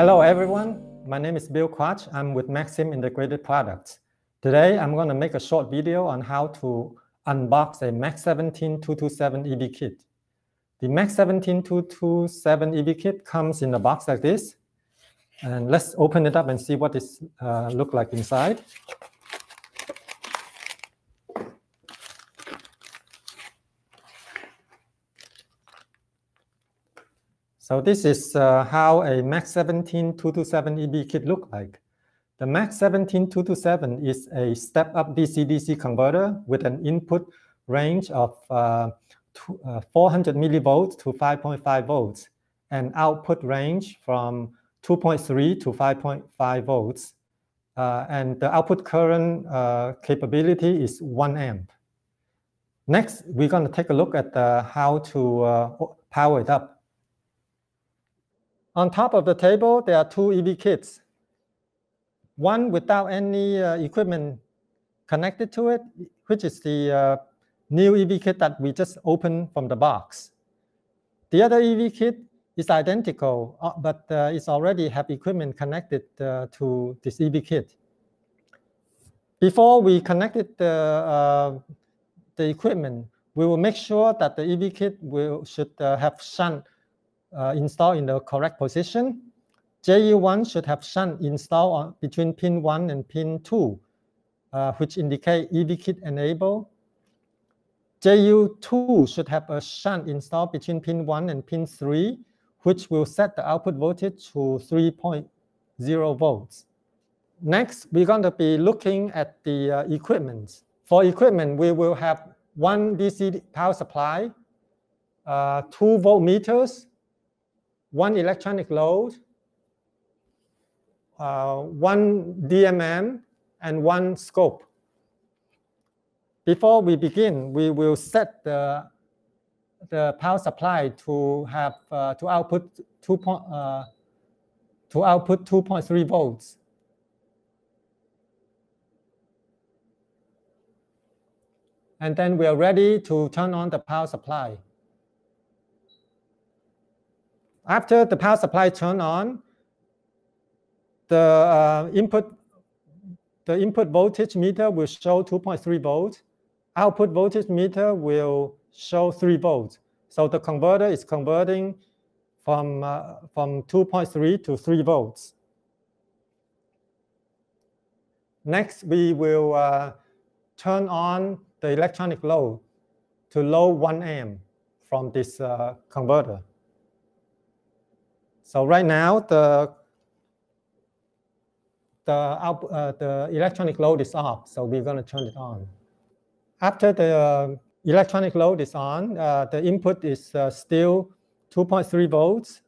Hello everyone, my name is Bill Quach. I'm with Maxim Integrated Products. Today I'm going to make a short video on how to unbox a Max 17227 EV kit. The Max 17227 EV kit comes in a box like this. And let's open it up and see what it uh, look like inside. So this is uh, how a MAX17227EV kit look like. The Max 17227 is a step-up DC-DC converter with an input range of uh, uh, 400 millivolts to 5.5 volts and output range from 2.3 to 5.5 volts. Uh, and the output current uh, capability is 1 amp. Next, we're going to take a look at uh, how to uh, power it up. On top of the table, there are two EV kits. One without any uh, equipment connected to it, which is the uh, new EV kit that we just opened from the box. The other EV kit is identical, uh, but uh, it's already have equipment connected uh, to this EV kit. Before we connected the, uh, the equipment, we will make sure that the EV kit will should have shunt uh, installed in the correct position. JU1 should have shunt installed on, between pin 1 and pin 2, uh, which indicate EV kit enable. JU2 should have a shunt installed between pin 1 and pin 3, which will set the output voltage to 3.0 volts. Next, we're going to be looking at the uh, equipment. For equipment, we will have one DC power supply, uh, two voltmeters, one electronic load, uh, one DMM, and one scope. Before we begin, we will set the, the power supply to have uh, to output two point, uh, to output 2.3 volts. And then we are ready to turn on the power supply. After the power supply turn on, the uh, input the input voltage meter will show 2.3 volts. Output voltage meter will show 3 volts. So the converter is converting from, uh, from 2.3 to 3 volts. Next, we will uh, turn on the electronic load to low 1 amp from this uh, converter. So right now, the the, uh, the electronic load is off, so we're going to turn it on. After the electronic load is on, uh, the input is uh, still 2.3 volts.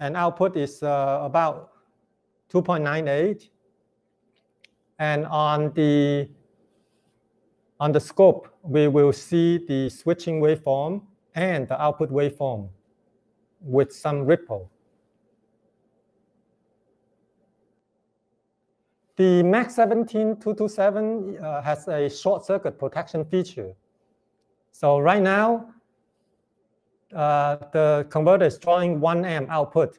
And output is uh, about 2.98. And on the on the scope, we will see the switching waveform and the output waveform with some ripple. The MAX 17227 uh, has a short circuit protection feature. So right now, uh, the converter is drawing 1 amp output.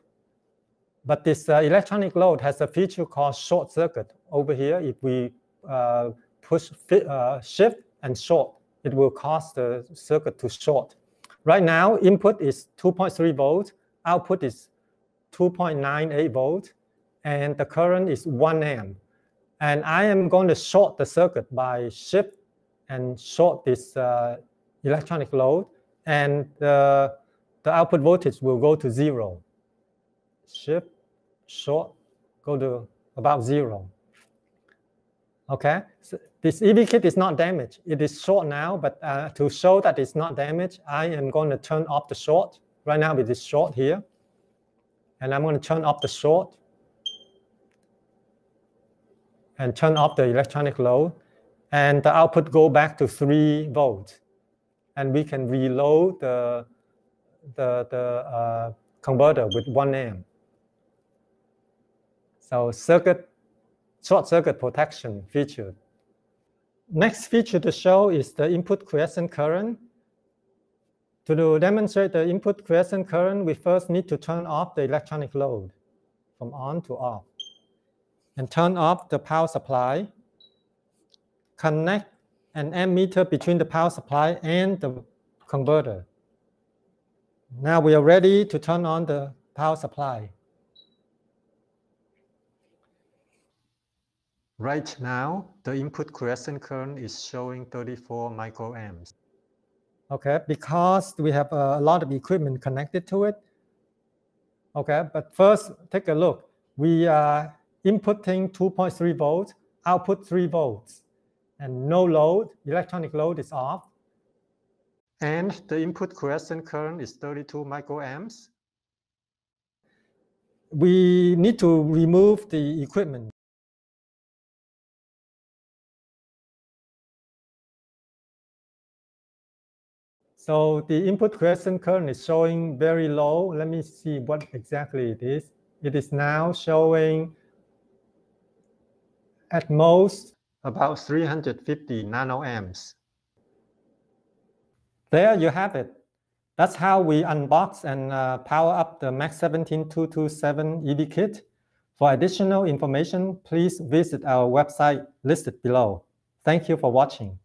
But this uh, electronic load has a feature called short circuit over here. If we uh, push uh, shift and short, it will cause the circuit to short. Right now, input is 2.3 volts, output is 2.98 volts, and the current is 1 amp. And I am going to short the circuit by shift and short this uh, electronic load, and the, the output voltage will go to zero. Shift, short, go to about zero. Okay, so this EV kit is not damaged. It is short now, but uh, to show that it's not damaged, I am going to turn off the short. Right now it is short here. And I'm going to turn off the short and turn off the electronic load. And the output go back to 3 volts. And we can reload the, the, the uh, converter with 1 amp. So circuit short circuit protection feature. Next feature to show is the input quiescent current. To demonstrate the input quiescent current, we first need to turn off the electronic load from on to off. And turn off the power supply. Connect an ammeter between the power supply and the converter. Now we are ready to turn on the power supply. Right now, the input quiescent current is showing 34 microamps. Okay, because we have a lot of equipment connected to it. Okay, but first take a look. We are inputting 2.3 volts, output 3 volts, and no load, electronic load is off. And the input quiescent current is 32 microamps. We need to remove the equipment. So the input quiescent current is showing very low. Let me see what exactly it is. It is now showing at most about 350 nanoamps. There you have it. That's how we unbox and uh, power up the MAX 17227 EV kit. For additional information, please visit our website listed below. Thank you for watching.